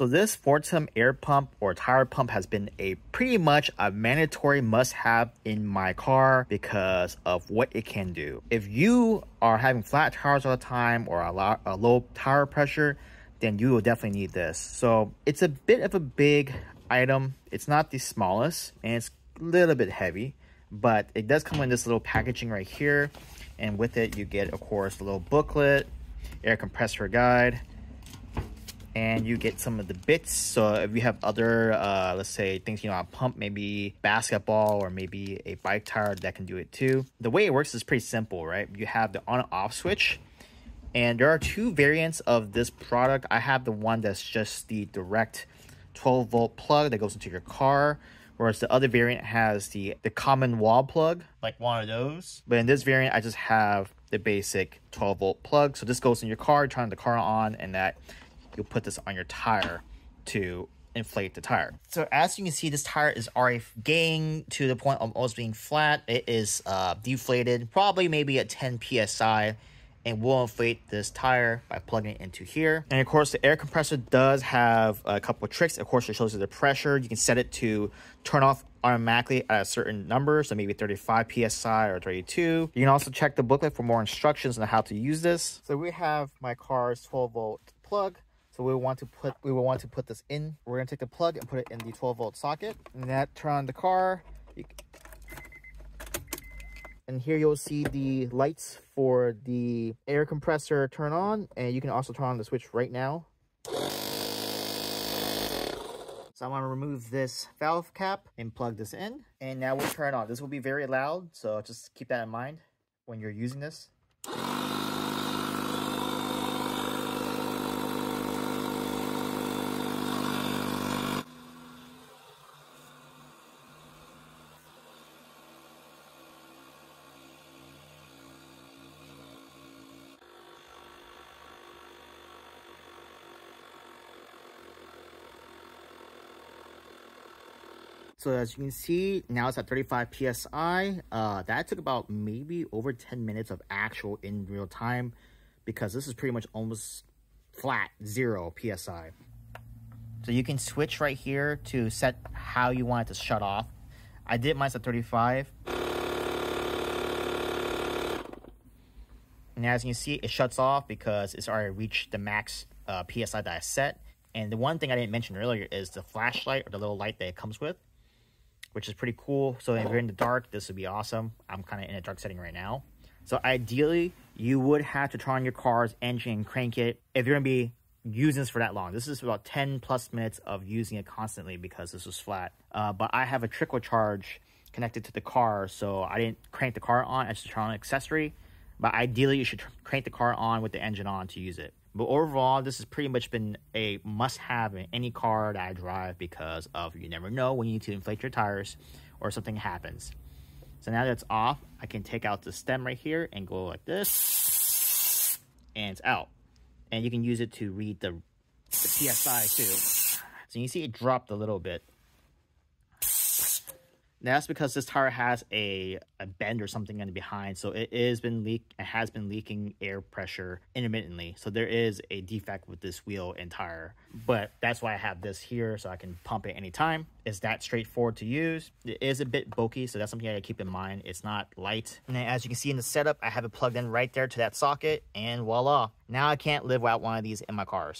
So this FORTEM air pump or tire pump has been a pretty much a mandatory must have in my car because of what it can do. If you are having flat tires all the time or a, lot, a low tire pressure, then you will definitely need this. So it's a bit of a big item. It's not the smallest and it's a little bit heavy, but it does come in this little packaging right here. And with it, you get, of course, a little booklet, air compressor guide, and you get some of the bits. So if you have other, uh, let's say things you know, a pump, maybe basketball or maybe a bike tire that can do it too. The way it works is pretty simple, right? You have the on and off switch and there are two variants of this product. I have the one that's just the direct 12 volt plug that goes into your car. Whereas the other variant has the, the common wall plug, like one of those. But in this variant, I just have the basic 12 volt plug. So this goes in your car, turn the car on, and that you'll put this on your tire to inflate the tire. So as you can see, this tire is already getting to the point of almost being flat. It is uh, deflated, probably maybe at 10 PSI and we'll inflate this tire by plugging it into here. And of course, the air compressor does have a couple of tricks. Of course, it shows you the pressure. You can set it to turn off automatically at a certain number, so maybe 35 psi or 32. You can also check the booklet for more instructions on how to use this. So we have my car's 12 volt plug. So we want to put we will want to put this in. We're gonna take the plug and put it in the 12 volt socket. And that turn on the car. And here you'll see the lights for the air compressor turn on. And you can also turn on the switch right now. So I'm going to remove this valve cap and plug this in. And now we'll turn on. This will be very loud, so just keep that in mind when you're using this. So as you can see, now it's at 35 PSI. Uh, that took about maybe over 10 minutes of actual in real time because this is pretty much almost flat, zero PSI. So you can switch right here to set how you want it to shut off. I did mine at 35. And as you can see, it shuts off because it's already reached the max uh, PSI that I set. And the one thing I didn't mention earlier is the flashlight or the little light that it comes with which is pretty cool. So if you're in the dark, this would be awesome. I'm kind of in a dark setting right now. So ideally, you would have to turn on your car's engine and crank it if you're going to be using this for that long. This is about 10 plus minutes of using it constantly because this was flat. Uh, but I have a trickle charge connected to the car, so I didn't crank the car on. I just turn on an accessory. But ideally, you should crank the car on with the engine on to use it. But overall, this has pretty much been a must-have in any car that I drive because of you never know when you need to inflate your tires or something happens. So now that it's off, I can take out the stem right here and go like this, and it's out. And you can use it to read the, the PSI too. So you see it dropped a little bit. That's because this tire has a, a bend or something in the behind, so it is been leak it has been leaking air pressure intermittently. So there is a defect with this wheel and tire. But that's why I have this here so I can pump it anytime. It's that straightforward to use. It is a bit bulky, so that's something I keep in mind. It's not light. And as you can see in the setup, I have it plugged in right there to that socket, and voila. Now I can't live without one of these in my cars.